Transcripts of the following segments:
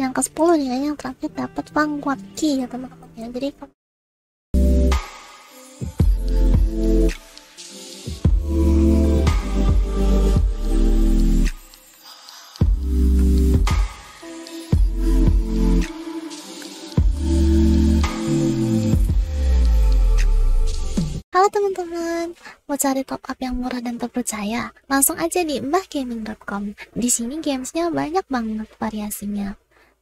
yang ke 10 nih yang terakhir dapat Vanguard Key ya teman-teman ya jadi Halo teman-teman, mau cari top up yang murah dan terpercaya? Langsung aja di mbahgaming.com. Di sini gamesnya banyak banget variasinya.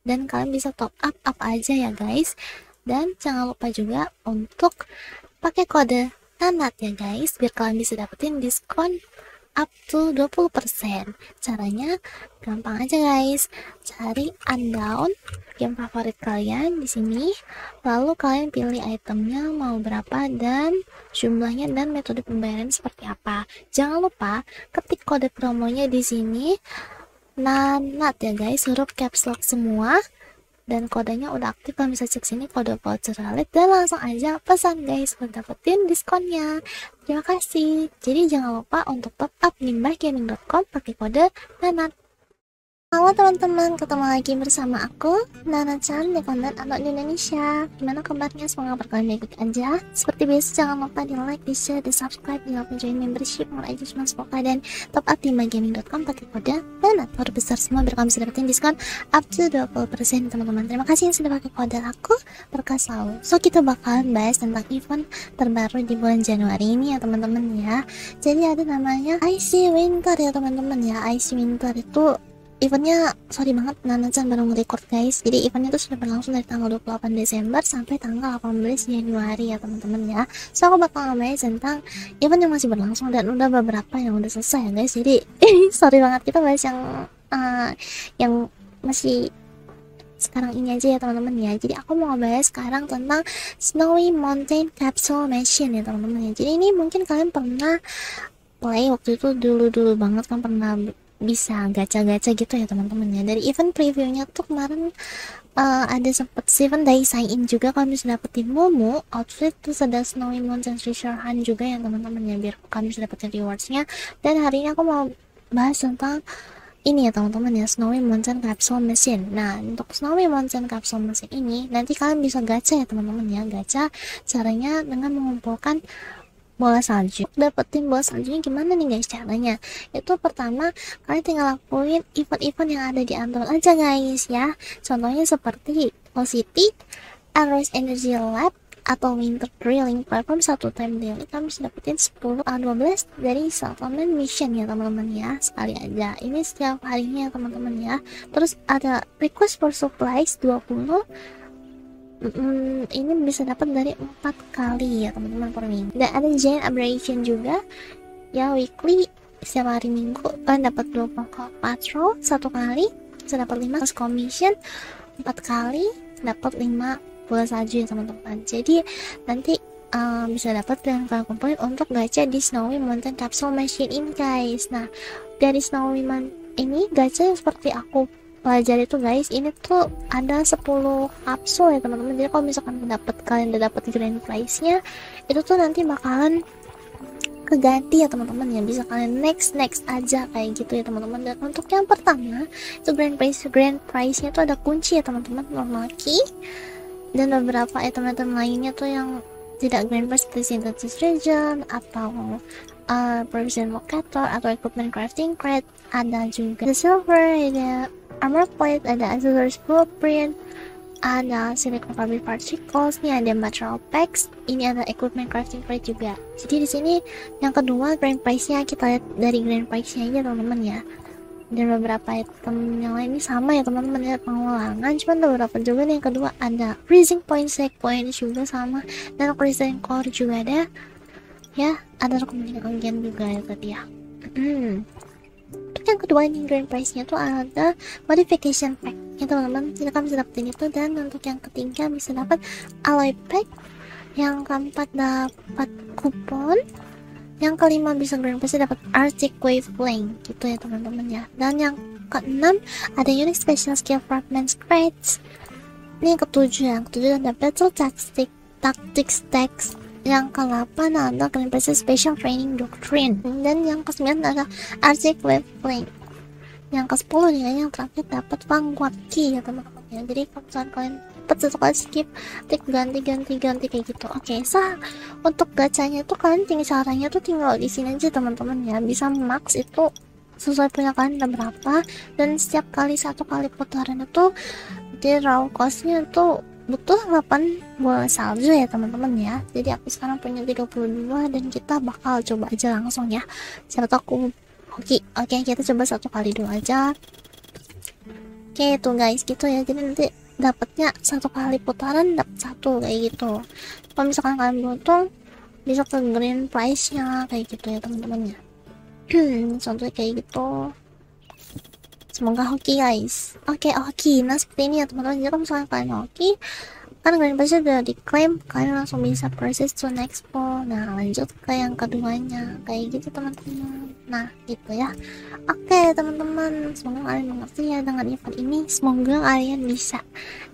Dan kalian bisa top up apa aja ya guys. Dan jangan lupa juga untuk pakai kode nanat ya guys, biar kalian bisa dapetin diskon up to 20%. Caranya gampang aja guys. Cari undown game favorit kalian di sini. Lalu kalian pilih itemnya mau berapa dan jumlahnya dan metode pembayaran seperti apa. Jangan lupa ketik kode promonya di sini. Nanat ya guys, huruf caps lock semua. Dan kodenya udah aktif kalian bisa cek sini kode voucher valid dan langsung aja pesan guys buat dapetin diskonnya. Terima kasih. Jadi jangan lupa untuk top up limbahgaming.com pakai kode nanat Halo teman-teman, ketemu lagi bersama aku, Nana Chan di konten anak Indonesia. Gimana kabarnya? Semoga berkalian baik-baik aja. Seperti biasa, jangan lupa di like, di share, di subscribe, di open join membership, mulai cuma semoga dan top up di mygaming.com pakai kode Nana besar semua biar kamu bisa dapetin diskon up to 20% teman-teman. Terima kasih yang sudah pakai kode aku, berkah selalu. So kita bakalan bahas tentang event terbaru di bulan Januari ini ya teman-teman ya. Jadi ada namanya IC Winter ya teman-teman ya. IC Winter itu eventnya sorry banget Nana-chan baru nge-record guys. Jadi eventnya itu sudah berlangsung dari tanggal 28 Desember sampai tanggal 18 Januari ya teman-teman ya. So aku bakal ngebahas tentang event yang masih berlangsung dan udah beberapa yang udah selesai ya guys. Jadi sorry banget kita bahas yang uh, yang masih sekarang ini aja ya teman-teman ya. Jadi aku mau ngebahas sekarang tentang Snowy Mountain Capsule Machine ya teman-teman ya. Jadi ini mungkin kalian pernah play waktu itu dulu-dulu banget kan pernah bisa gacha-gacha gitu ya teman-teman ya. Dari event previewnya tuh kemarin uh, ada sempet seven day sign in juga. Kami bisa dapetin Momo outfit terus ada Snowy Mountain Treasure Hunt juga ya teman-teman ya. Biar kami bisa dapetin rewardsnya. Dan hari ini aku mau bahas tentang ini ya teman-teman ya. Snowy Mountain Capsule Machine. Nah untuk Snowy Mountain Capsule Machine ini nanti kalian bisa gacha ya teman-teman ya. Gacha caranya dengan mengumpulkan bola salju. Dapetin bola saljunya gimana nih guys caranya? Itu pertama kalian tinggal lakuin event-event yang ada di Android aja guys ya. Contohnya seperti City, Aeros Energy Lab atau Winter Drilling Platform satu time daily. Kami bisa dapetin 10 atau 12 dari settlement mission ya teman-teman ya. Sekali aja. Ini setiap harinya teman-teman ya. Terus ada request for supplies 20 mm, ini bisa dapat dari empat kali ya teman-teman per minggu dan ada giant aberration juga. Ya weekly setiap hari minggu kalian dapat dua pokok patrol satu kali bisa dapat lima commission empat kali dapat lima bola salju ya teman-teman. Jadi nanti uh, bisa dapat dan kalian kumpulin untuk gacha di Snowy Mountain Capsule Machine ini guys. Nah dari Snowy Mountain ini gacha seperti aku pelajari itu guys ini tuh ada 10 kapsul ya teman-teman. Jadi kalau misalkan dapat kalian udah dapat grand prize nya itu tuh nanti bakalan keganti ya teman-teman ya. Bisa kalian next next aja kayak gitu ya teman-teman. Dan untuk yang pertama itu grand prize grand prize nya tuh ada kunci ya teman-teman normal key dan beberapa item-item lainnya tuh yang tidak grand prize seperti synthesis region atau uh, provision locator atau equipment crafting crate. Ada juga the silver ada armor plate ada accessories blueprint ada silicon carbon particles nih ada material packs ini ada equipment crafting crate juga. Jadi di sini yang kedua grand price nya kita lihat dari grand price nya aja teman-teman ya. Dan beberapa item yang lain ini sama ya teman-teman ya pengulangan. Cuman beberapa juga yang kedua ada freezing point sec point juga sama dan freezing core juga ada ya. Ada rekomendasi juga ya tadi ya. Hmm yang kedua ini grand prize nya tuh ada modification pack. Ya teman-teman kita kan bisa dapetin itu. Dan untuk yang ketiga bisa dapat alloy pack. Yang keempat dapat kupon. Yang kelima bisa grand prize dapat arctic wave plane gitu ya teman-teman ya. Dan yang keenam ada unique special skill fragments crates ini yang ketujuh. Yang ketujuh ada battle tactics tactics text yang ke-8 ada Princess Special Training Doctrine. Dan yang ke-9 ada Arctic Wave Plane yang ke-10 nih yang terakhir dapat Vanguard Key ya teman-teman ya. Jadi kalau misalkan kalian cepet satu kali skip tik ganti ganti ganti kayak gitu. Oke sah. Untuk gacanya tuh kalian tinggal caranya tuh tinggal di sini aja teman-teman ya. Bisa max itu sesuai punya kalian ada berapa. Dan setiap kali satu kali putaran itu di raw costnya tuh butuh 8 bola salju ya teman-teman ya. Jadi aku sekarang punya 32 dan kita bakal coba aja langsung ya. Siapa tahu aku hoki. Oke kita coba satu kali dulu aja. Oke itu guys gitu ya. Jadi nanti dapatnya satu kali putaran dapat satu kayak gitu. Kalau misalkan kalian beruntung bisa ke green price nya kayak gitu ya teman-teman ya. Contohnya kayak gitu semoga hoki guys. Oke okay, hoki. Nah seperti ini ya teman-teman. Jadi kalau misalnya kalian hoki kan kalian pasti udah diklaim kalian langsung bisa proses to next poll nah lanjut ke yang keduanya. Kayak gitu teman-teman nah gitu ya. Oke teman-teman semoga kalian mengerti ya dengan event ini. Semoga kalian bisa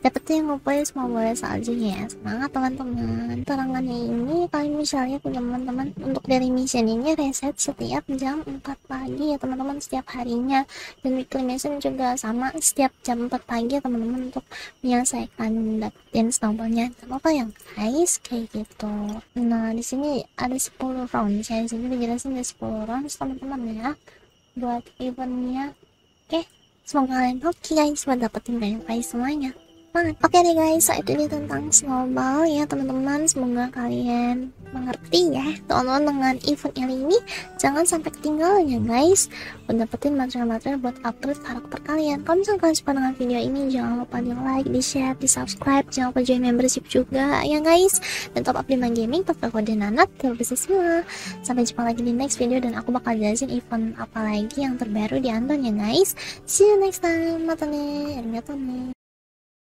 dapetin ngumpulin semua bola saljunya ya. Semangat teman-teman. Terangannya ini kalian bisa lihat teman-teman untuk dari mission ini reset setiap jam 4 pagi ya teman-teman setiap harinya. Dan weekly mission juga sama setiap jam 4 pagi ya teman-teman untuk menyelesaikan dapetin snowballnya. Apa yang guys kayak gitu. Nah di sini ada 10 round saya sini dijelasin ada 10 round teman-teman teman-teman ya. Buat eventnya. Oke semoga kalian hoki guys buat dapetin banyak semuanya banget oke deh guys so itu dia tentang snowball ya teman-teman. Semoga kalian mengerti ya teman-teman dengan event kali ini. Jangan sampai ketinggalan ya guys dapetin material-material buat upgrade karakter kalian. Kalau misalnya kalian suka dengan video ini jangan lupa di like di share di subscribe. Jangan lupa join membership juga ya guys. Dan top up di main gaming pakai kode nanat terus semua sampai jumpa lagi di next video dan aku bakal jelasin event apa lagi yang terbaru di Anton ya guys. See you next time matane arigatou nih